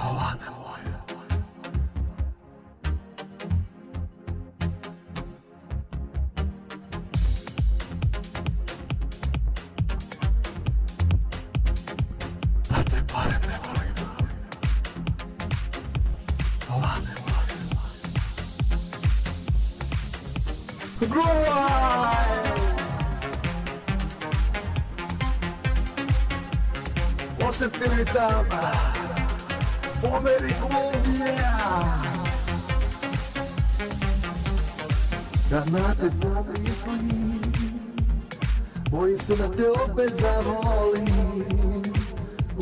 Lane moje Da te Pomeri klubija Da na te pomislim Bojim se da te opet zavolim.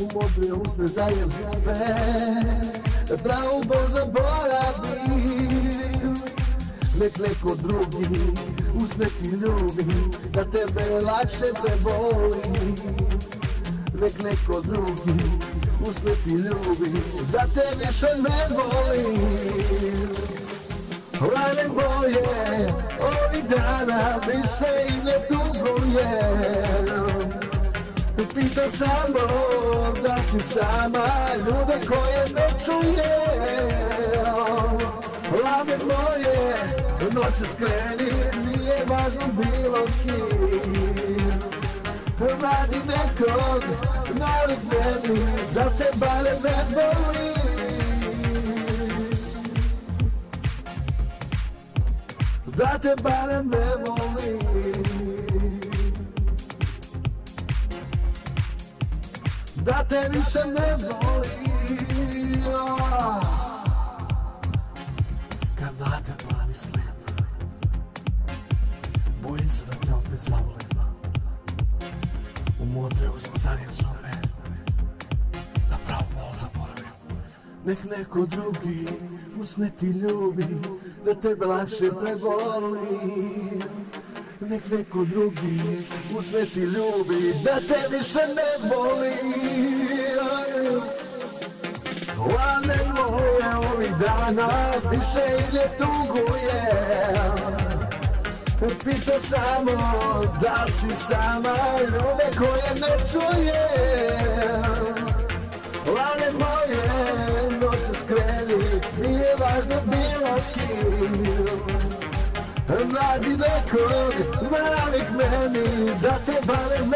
U modre usne zajem zube Da pravu bol zaboravim Nek neko drugi usne ti ljubi Da tebe lakše preboli Nek neko drugi usne ti ljubi Da te više ne volim. Lane moje, ovih dana više i ne tugujem Pita samo da si sama ljude koje ne čujem. Lane moje, noće skreni, nije važno bilo s kim. Nađi nekog, nalik meni, Da te barem ne voli Da te više ne voli Kad na te pomislim Bojim se da te opet zavolim. U modre usmazanje zove Da pravo bol zaboravim. Nek neko drugi usne ti ljubi Da tebe lakše preboli Nek neko drugi usne ti ljubi Da te više ne voli Lane moje ovih dana više i ne tugujem. Pita samo da si sama ljude koje ne čujem. Lane moje I'm nekog malih meni Da te barem